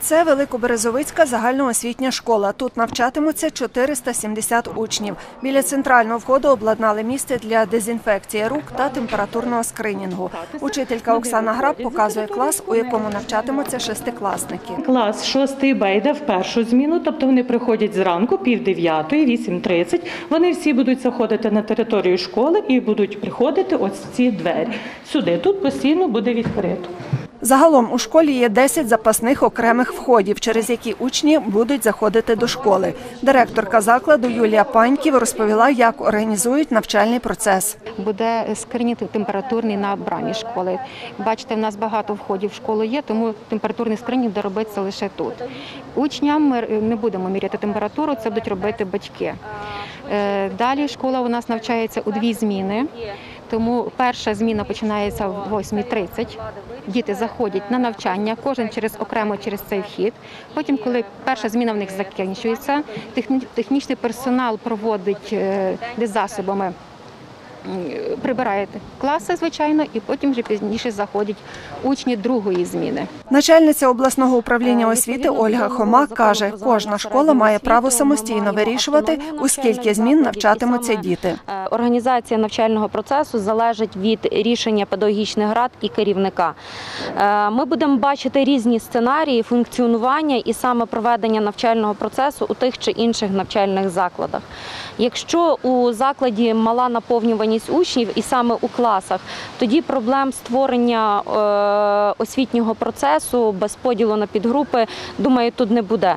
Це Великоберезовицька загальноосвітня школа. Тут навчатимуться 470 учнів. Біля центрального входу обладнали місце для дезінфекції рук та температурного скринінгу. Учителька Оксана Граб показує клас, у якому навчатимуться шестикласники. Клас 6 Б йде в першу зміну, тобто вони приходять зранку, пів дев'ятої, 8.30. Вони всі будуть заходити на територію школи і будуть приходити ось в ці двері. Сюди тут постійно буде відкрито. Загалом у школі є 10 запасних окремих входів, через які учні будуть заходити до школи. Директорка закладу Юлія Паньків розповіла, як організують навчальний процес. буде скринінг температурний на брамі школи. Бачите, в нас багато входів в школу є, тому температурний скринінг буде робитися лише тут. Учням ми не будемо міряти температуру, це будуть робити батьки. Е, Далі школа у нас навчається у дві зміни. Тому перша зміна починається в 8.30. Діти заходять на навчання, кожен через окремо через цей вхід. Потім, коли перша зміна в них закінчується, техні- технічний персонал проводить е, засобами прибирає класи, звичайно, і потім вже пізніше заходять учні другої зміни. Начальниця обласного управління освіти Ольга Хомак каже, кожна школа має право самостійно вирішувати, у скільки змін навчатимуться діти. Організація навчального процесу залежить від рішення педагогічних рад і керівника. Е, Ми будемо бачити різні сценарії функціонування і саме проведення навчального процесу у тих чи інших навчальних закладах. Якщо у закладі мала наповнюваність учнів і саме у класах, тоді проблем створення е, освітнього процесу без поділу на підгрупи, думаю, тут не буде.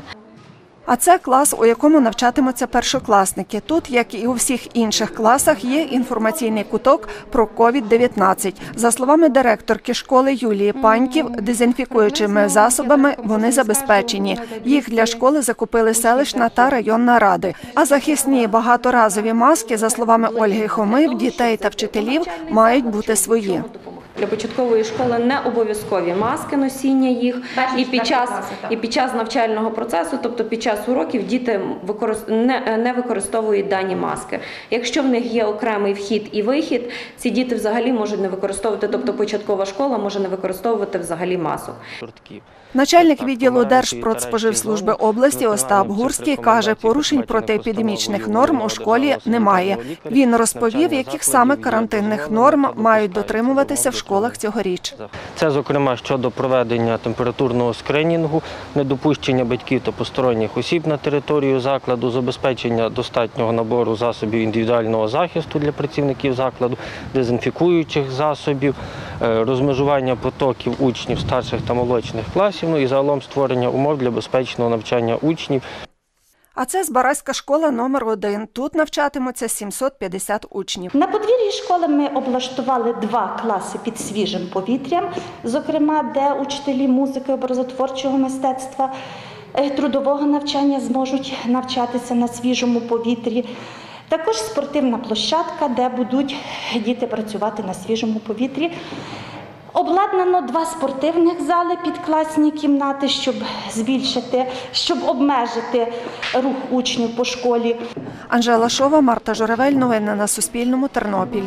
А це клас, у якому навчатимуться першокласники. Тут, як і у всіх інших класах, є інформаційний куток про COVID-19. За словами директорки школи Юлії Паньків, дезінфікуючими засобами вони забезпечені. Їх для школи закупили селищна та районна ради. А захисні багаторазові маски, за словами Ольги Хоми, в дітей та вчителів мають бути свої. Для початкової школи не обов'язкові маски носіння їх і під час і під час навчального процесу, тобто під час уроків, діти використ- не, не використовують дані маски. Якщо в них є окремий вхід і вихід, ці діти взагалі можуть не використовувати, тобто початкова школа може не використовувати взагалі масок. Начальник відділу Держпродспоживслужби області Остап Гурський каже, порушень протиепідемічних норм у школі немає. Він розповів, яких саме карантинних норм мають дотримуватися в школах цьогоріч. Це, зокрема, щодо проведення температурного скринінгу, недопущення батьків та посторонніх осіб на територію закладу, забезпечення достатнього набору засобів індивідуального захисту для працівників закладу, дезінфікуючих засобів, е, розмежування потоків учнів старших та молодших класів, ну і загалом створення умов для безпечного навчання учнів А це Збаразька школа номер 1 Тут навчатимуться 750 учнів. На подвір'ї школи ми облаштували два класи під свіжим повітрям, зокрема, де учителі музики, образотворчого мистецтва, е, трудового навчання зможуть навчатися на свіжому повітрі. Також спортивна площадка, де будуть діти працювати на свіжому повітрі. Обладнано два спортивних зали під класні кімнати, щоб збільшити, щоб обмежити рух учнів по школі. Анжела Шова, Марта Журавель. Новини на Суспільному. Тернопіль.